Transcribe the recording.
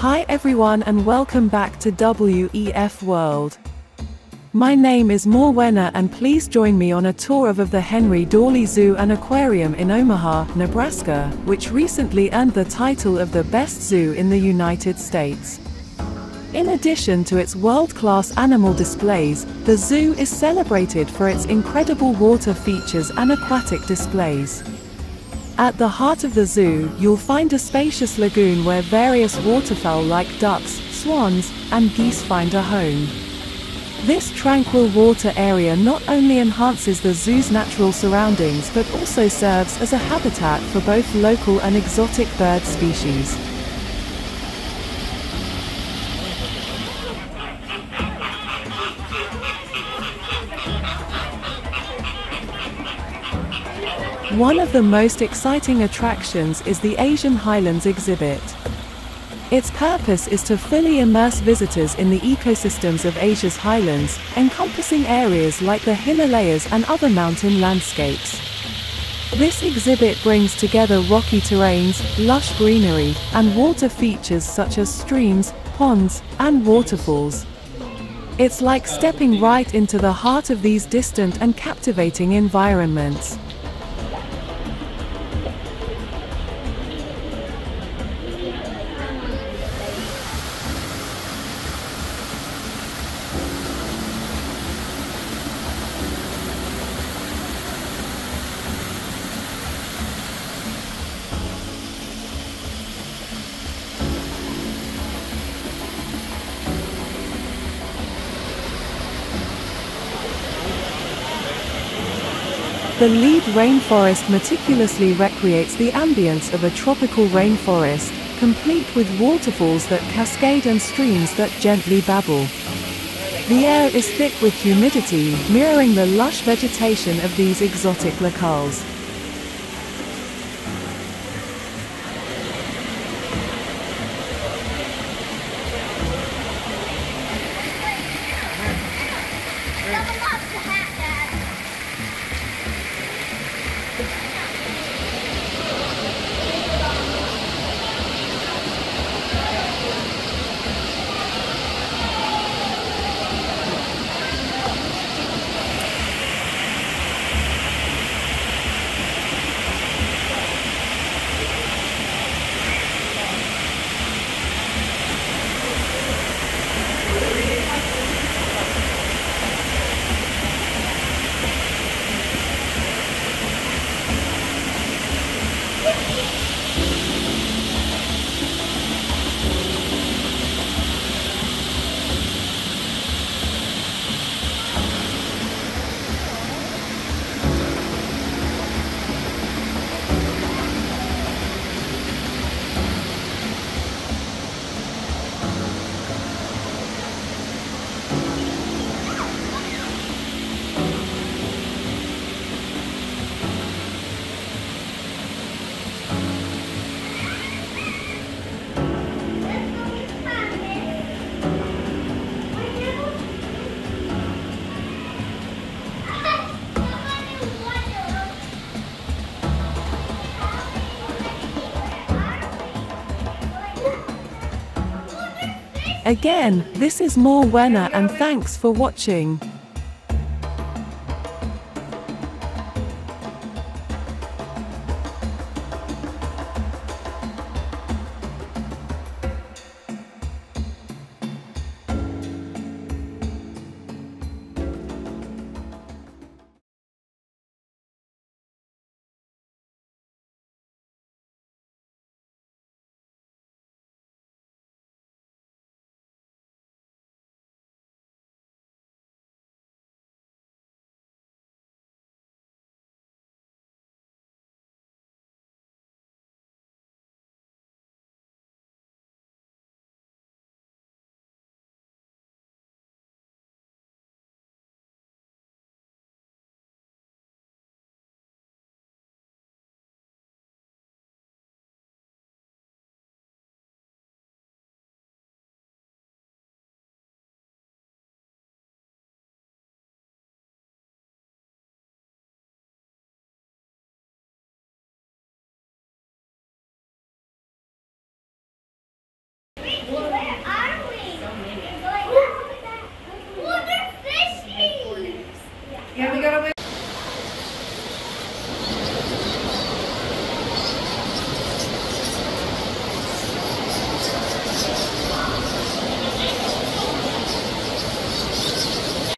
Hi everyone and welcome back to WEF World. My name is Morwenna and please join me on a tour of, of the Henry Doorly Zoo and Aquarium in Omaha, Nebraska, which recently earned the title of the best zoo in the United States. In addition to its world-class animal displays, the zoo is celebrated for its incredible water features and aquatic displays. At the heart of the zoo, you'll find a spacious lagoon where various waterfowl like ducks, swans, and geese find a home. This tranquil water area not only enhances the zoo's natural surroundings but also serves as a habitat for both local and exotic bird species. One of the most exciting attractions is the Asian Highlands exhibit. Its purpose is to fully immerse visitors in the ecosystems of Asia's highlands, encompassing areas like the Himalayas and other mountain landscapes. This exhibit brings together rocky terrains, lush greenery, and water features such as streams, ponds, and waterfalls. It's like stepping right into the heart of these distant and captivating environments. The Lied rainforest meticulously recreates the ambience of a tropical rainforest, complete with waterfalls that cascade and streams that gently babble. The air is thick with humidity, mirroring the lush vegetation of these exotic locales. Again, this is more Morwenna and thanks for watching.